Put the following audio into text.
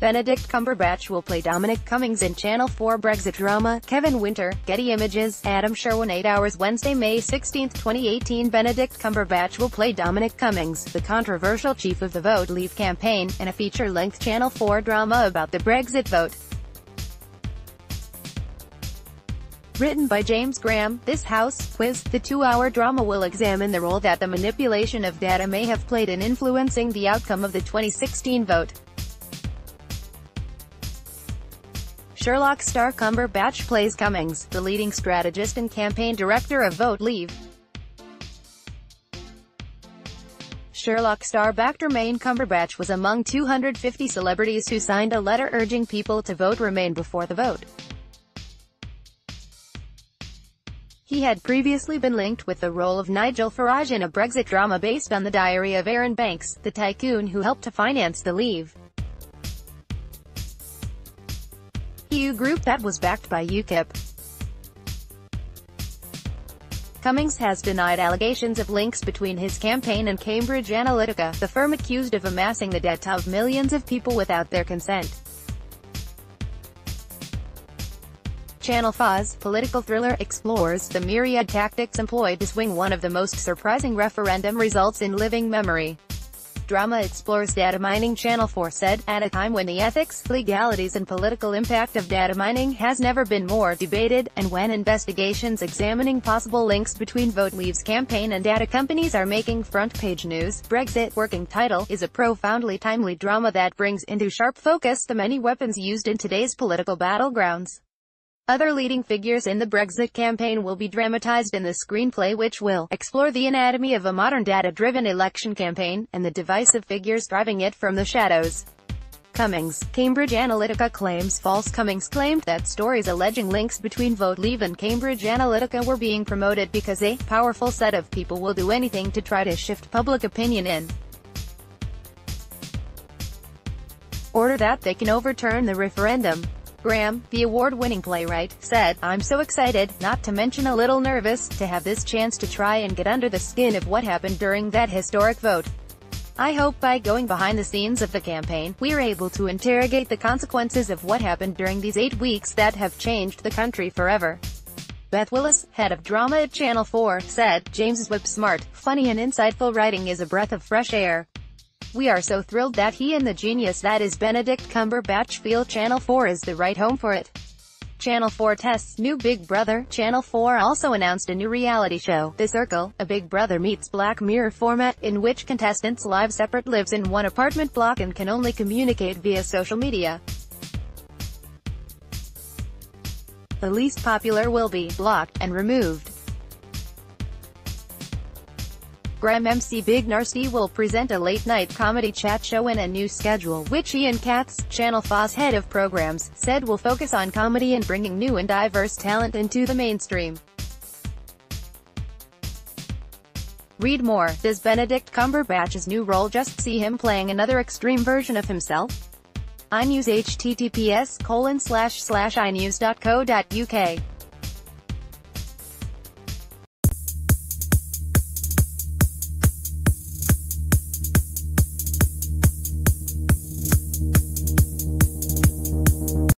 Benedict Cumberbatch will play Dominic Cummings in Channel 4 Brexit drama, Kevin Winter, Getty Images, Adam Sherwin 8 Hours Wednesday, May 16, 2018 Benedict Cumberbatch will play Dominic Cummings, the controversial chief of the Vote Leave campaign, in a feature-length Channel 4 drama about the Brexit vote. Written by James Graham, this House quiz, the two-hour drama will examine the role that the manipulation of data may have played in influencing the outcome of the 2016 vote. Sherlock star Cumberbatch plays Cummings, the leading strategist and campaign director of Vote Leave. Sherlock star actor Maine Cumberbatch was among 250 celebrities who signed a letter urging people to vote Remain before the vote. He had previously been linked with the role of Nigel Farage in a Brexit drama based on the diary of Arron Banks, the tycoon who helped to finance the Leave. EU group that was backed by UKIP. Cummings has denied allegations of links between his campaign and Cambridge Analytica, the firm accused of amassing the debt of millions of people without their consent. Channel 4's political thriller explores the myriad tactics employed to swing one of the most surprising referendum results in living memory drama explores data mining Channel 4 said, at a time when the ethics, legalities and political impact of data mining has never been more debated, and when investigations examining possible links between Vote Leave's campaign and data companies are making front-page news, Brexit, working title, is a profoundly timely drama that brings into sharp focus the many weapons used in today's political battlegrounds. Other leading figures in the Brexit campaign will be dramatized in the screenplay which will explore the anatomy of a modern data-driven election campaign, and the divisive figures driving it from the shadows. Cummings, Cambridge Analytica claims false Cummings claimed that stories alleging links between Vote Leave and Cambridge Analytica were being promoted because a powerful set of people will do anything to try to shift public opinion in order that they can overturn the referendum. Graham, the award-winning playwright, said, I'm so excited, not to mention a little nervous, to have this chance to try and get under the skin of what happened during that historic vote. I hope by going behind the scenes of the campaign, we're able to interrogate the consequences of what happened during these eight weeks that have changed the country forever. Beth Willis, head of drama at Channel 4, said, James whip-smart, funny and insightful writing is a breath of fresh air. We are so thrilled that he and the genius that is Benedict Cumberbatch feel Channel 4 is the right home for it. Channel 4 tests new Big Brother. Channel 4 also announced a new reality show, The Circle, a Big Brother meets Black Mirror format, in which contestants live separate lives in one apartment block and can only communicate via social media. The least popular will be blocked and removed. Grime MC Big Narstie will present a late-night comedy chat show in a new schedule, which Ian Katz, Channel 4's head of programs, said will focus on comedy and bringing new and diverse talent into the mainstream. Read more. Does Benedict Cumberbatch's new role just see him playing another extreme version of himself? iNews https colon slash slash inews.co.uk